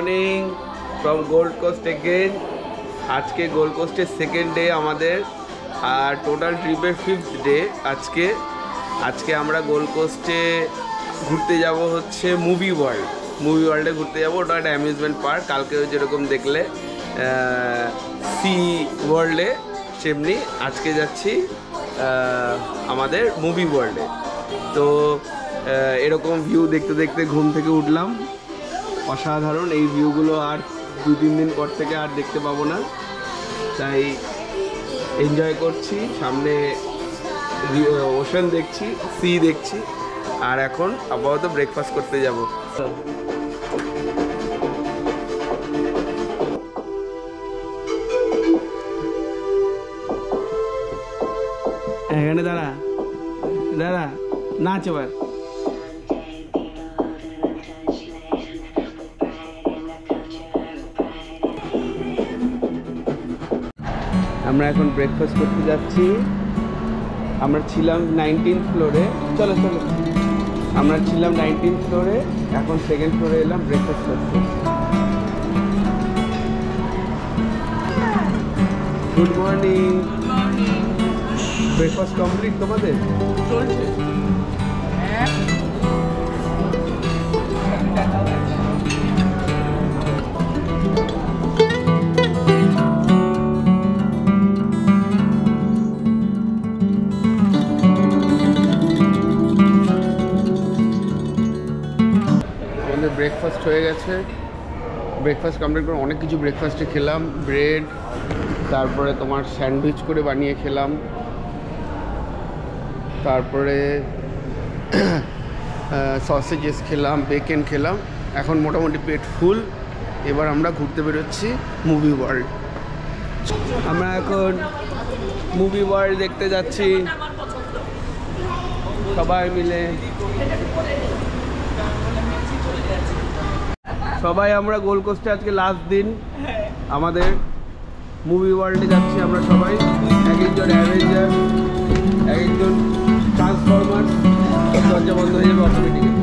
Morning from Gold Coast again আজকে gold কোস্টের second day আমাদের, আর টোটাল ট্রিপের ফিফথ ডে আজকে। আজকে আমরা গোল্ড কোস্টে ঘুরতে যাব হচ্ছে মুভি ওয়ার্ল্ড মুভি ওয়ার্ল্ডে ঘুরতে যাব, ওটা একটা অ্যামিউজমেন্ট পার্ক কালকেও যেরকম দেখলে সি ওয়ার্ল্ডে সেমনি আজকে যাচ্ছি আমাদের মুভি ওয়ার্ল্ডে তো এরকম ভিউ দেখতে দেখতে ঘুম থেকে উঠলাম। অসাধারণ। এই ভিউগুলো আর দু, তিন দিন পর থেকে আর দেখতে পাবো না। তাই এনজয় করছি। সামনে ওশান দেখছি সি দেখছি। আর এখন আপাতত ব্রেকফাস্ট করতে যাব। এখানে দাঁড়া। দাঁড়া, নাচ এবার। আমরা এখন ব্রেকফাস্ট করতে যাচ্ছি। আমরা ছিলাম নাইনটিন ফ্লোরে চলো চলো। আমরা ছিলাম নাইনটিন ফ্লোরে এখন সেকেন্ড ফ্লোরে এলাম ব্রেকফাস্ট করতে। গুড মর্নিং ব্রেকফাস্ট কমপ্লিট তোমাদের? আমাদের ব্রেকফাস্ট হয়ে গেছে। ব্রেকফাস্ট কমপ্লিট করে অনেক কিছু ব্রেকফাস্টে খেলাম। ব্রেড তারপরে তোমার স্যান্ডউইচ করে বানিয়ে খেলাম। তারপরে সসেজেস খেলাম বেকেন খেলাম। এখন মোটামুটি পেট ফুল এবার আমরা ঘুরতে বেরোচ্ছি মুভি ওয়ার্ল্ড আমরা এখন মুভি ওয়ার্ল্ড দেখতে যাচ্ছি। সবাই মিলে সবাই আমরা গোল কোস্টে আজকে লাস্ট দিন আমাদের মুভি ওয়ার্ল্ডে যাচ্ছি আমরা সবাই। এক একজন অ্যাভেঞ্জার এক একজন ট্রান্সফরমার দরজা বন্ধ হয়ে যাবে অটোমেটিক্যালি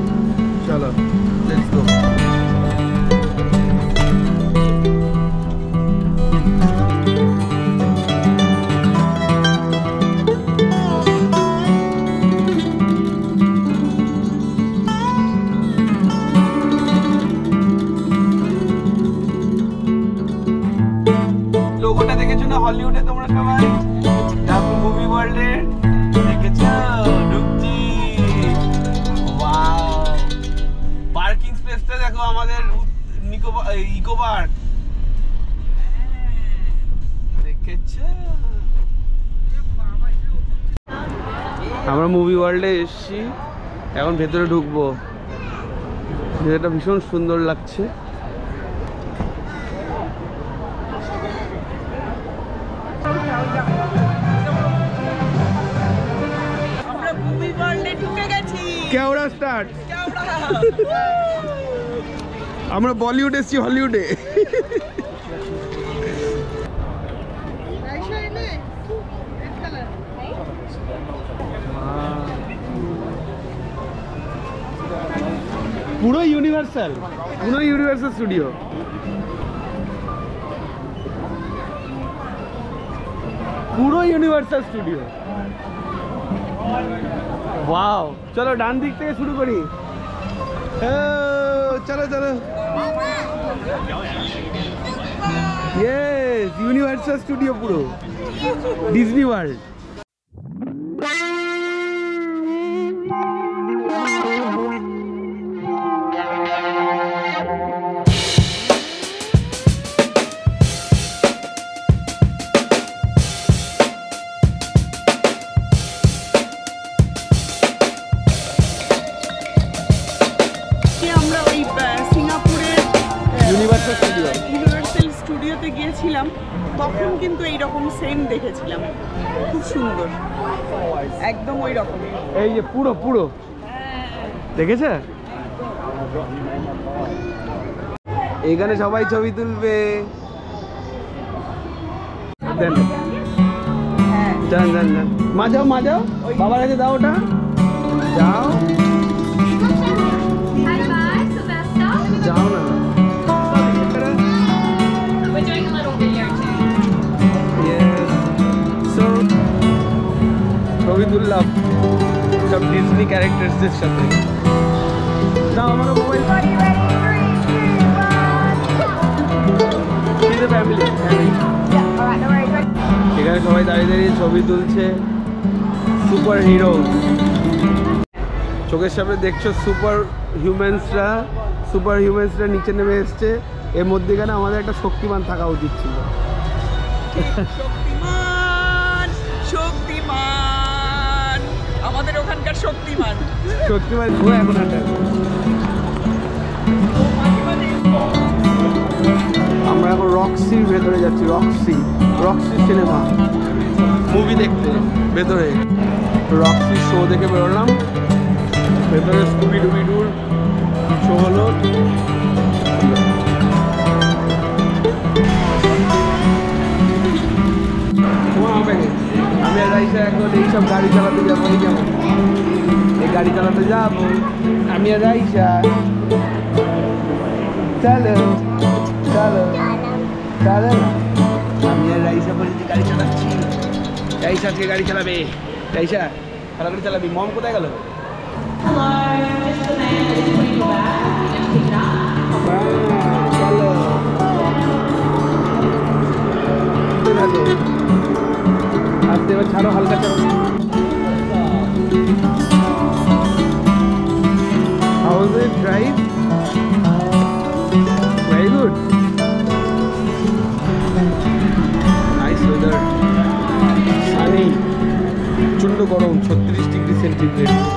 দেখেছ? আমরা মুভি ওয়ার্ল্ডে এসেছি এখন ভেতরে ঢুকবো। ভেতরটা ভীষণ সুন্দর লাগছে। কেওড়া স্টার্ট। আমরা বলিউড এসেছি হলিউডে। পুরো ইউনিভার্সাল পুরো ইউনিভার্সাল স্টুডিও পুরো ইউনিভার্সাল স্টুডিও ওয়াও চলো ডান দিক থেকে শুরু করি। ও, চলো চলো। ইয়েস ইউনিভার্সাল স্টুডিও পুরো। ডিজনি ওয়ার্ল্ড সেম দেখেছিলাম। খুব সুন্দর। একদম ওই রকম এই যে পুরো পুরো। দেখেছে? এইখানে সবাই ছবি তুলবে। হ্যাঁ। যান যান যান। মা যাও মা যাও বাবার কাছে দাও ওটা. যাও। ক্যারেক্টার্সদের সাথে দাও আমার মোবাইল এখানে সবাই দাঁড়িয়ে দাঁড়িয়ে ছবি তুলছে। সুপার হিরো চোখের সামনে দেখছ সুপার হিউম্যানসরা সুপার হিউম্যানসরা নিচে নেমে এসছে। এর মধ্যেখানে আমাদের একটা শক্তিমান থাকা উচিত ছিল। শক্তিমান। শক্তিমান ও এখন আমরা এখন রক্সির ভেতরে যাচ্ছি রক্সি রক্সি সিনেমা মুভি দেখতে ভেতরে। রক্সি শো দেখে বেরোলাম। ভেতরে স্কুবি ডুবি ডুর শো হলো। এখন এইসব গাড়ি চালাতে যাব, এই যেমন গাড়ি চালাতে যাব, আমি আর রাইসা। চলো চলো চলো। আমি আর রাইসা গাড়ি চালাচ্ছি। গাড়ি চালাবে। রাইসা ভালো করে চালাবি। মম কোথায় গেল? আস্তে এবার ছাড়ো হালকা ছাড়ো। গরম ছত্রিশ ডিগ্রি সেন্টিগ্রেড।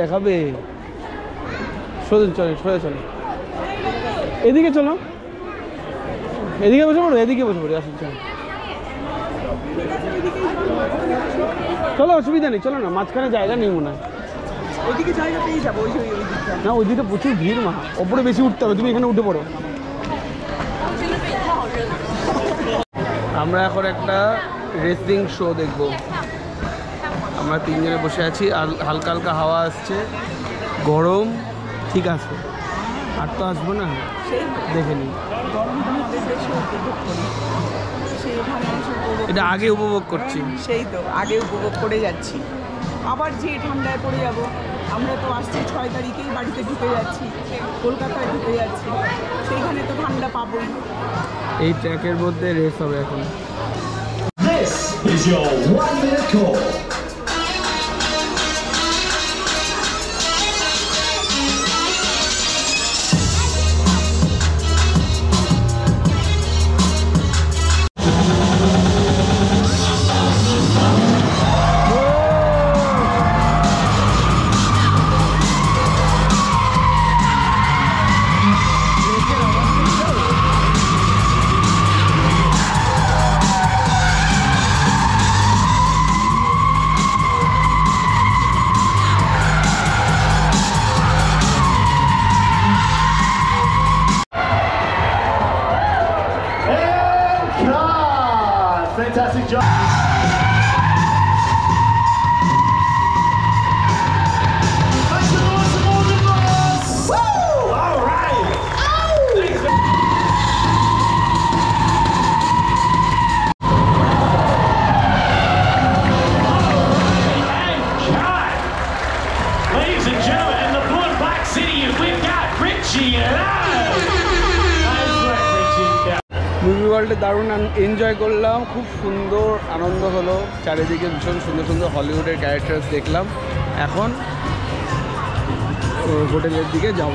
দেখাবে। শো চলে সোজা চলে। এদিকে চলো। এদিকে বসে পড়ো এদিকে বসে পড়ি আসুন চলো। চলো অসুবিধা নেই চলো না মাঝখানে জায়গা নেই মনে হয়। না ওইদিকে প্রচুর ভিড় মা। ওপরে বেশি উঠতে হবে তুমি এখানে উঠে পড়ো। আমরা এখন একটা রেসিং শো দেখব। আমরা তিনজনে বসে আছি আর হালকা হালকা হাওয়া আসছে গরম ঠিক আছে। আর তো আসব না? সেই দেখে নিই। উপভোগ এটা আগে উপভোগ করছি। সেই তো আগে উপভোগ করে যাচ্ছি। আবার যে ঠান্ডায় পড়ে যাব আমরা তো আসছি ছয় তারিখেই বাড়িতে ঢুকে যাচ্ছি কলকাতায় ঢুকে যাচ্ছি। সেইখানে তো ঠান্ডা পাবোই। এই ট্র্যাকের মধ্যে রেস হবে এখন। This is your one minute call. ওয়ার্ল্ডে দারুণ এনজয় করলাম। খুব সুন্দর আনন্দ হলো। চারিদিকে ভীষণ সুন্দর সুন্দর হলিউডের ক্যারেক্টার্স দেখলাম। এখন হোটেলের দিকে যাব।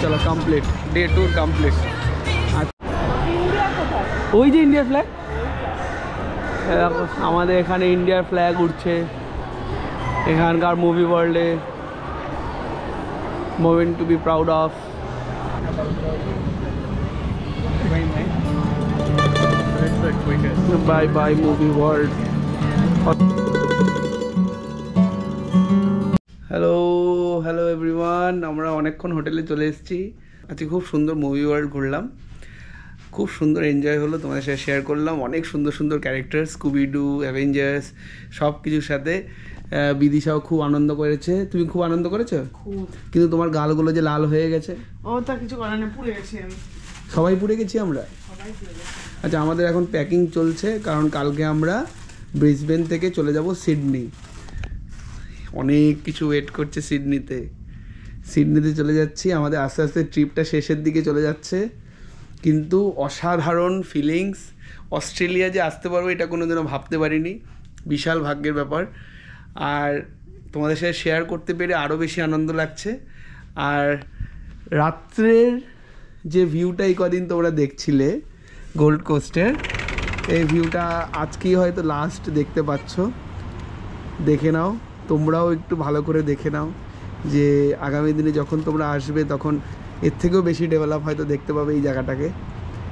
চলো কমপ্লিট ডে ট্যুর কমপ্লিট ওই যে ইন্ডিয়ার ফ্ল্যাগ আমাদের এখানে ইন্ডিয়ার ফ্ল্যাগ উঠছে। এখানকার মুভি ওয়ার্ল্ডে moment to be proud of bye bye movie world hello hello everyone আমরা অনেকক্ষণ হোটেলে চলে এসেছি। আজকে খুব সুন্দর মুভি ওয়ার্ল্ড ঘুরলাম। খুব সুন্দর এনজয় হলো তোমাদের সাথে শেয়ার করলাম। অনেক সুন্দর সুন্দর ক্যারেক্টার স্কুবিডু অ্যাভেঞ্জার্স সব কিছুর সাথে বিদিশাও খুব আনন্দ করেছে। তুমি খুব আনন্দ করেছ? কিন্তু তোমার গালগুলো যে লাল হয়ে গেছে। ও তা কিছু করার নেই পুড়ে গেছি আমি। সবাই পুড়ে গেছি আমরা? আচ্ছা আমাদের এখন প্যাকিং চলছে, কারণ কালকে আমরা ব্রিসবেন থেকে চলে যাব সিডনি। অনেক কিছু ওয়েট করছে সিডনিতে। সিডনিতে চলে যাচ্ছি, আমাদের আস্তে আস্তে ট্রিপটা শেষের দিকে চলে যাচ্ছে। কিন্তু অসাধারণ ফিলিংস অস্ট্রেলিয়া যে আসতে পারব এটা কোনোদিনও ভাবতে পারিনি, বিশাল ভাগ্যের ব্যাপার। আর তোমাদের সাথে শেয়ার করতে পেরে আরও বেশি আনন্দ লাগছে। আর রাত্রের যে ভিউটা এই কদিন তোমরা দেখছিলে গোল্ড কোস্টের এই ভিউটা আজকেই হয়তো লাস্ট দেখতে পাচ্ছ। দেখে নাও, তোমরাও একটু ভালো করে দেখে নাও যে আগামী দিনে যখন তোমরা আসবে তখন এর থেকেও বেশি ডেভেলপ হয়তো দেখতে পাবে এই জায়গাটাকে।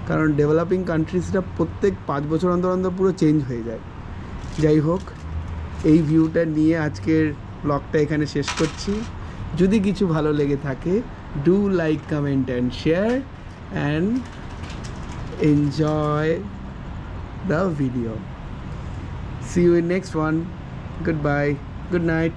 কারণ ডেভেলপিং কান্ট্রিজটা প্রত্যেক পাঁচ বছর অন্তর অন্তর পুরো চেঞ্জ হয়ে যায়। যাই হোক, এই ভিউটা নিয়ে আজকের ব্লগটা এখানে শেষ করছি। যদি কিছু ভালো লেগে থাকে do like comment and share and enjoy the video. See you in next one. Goodbye. Good night.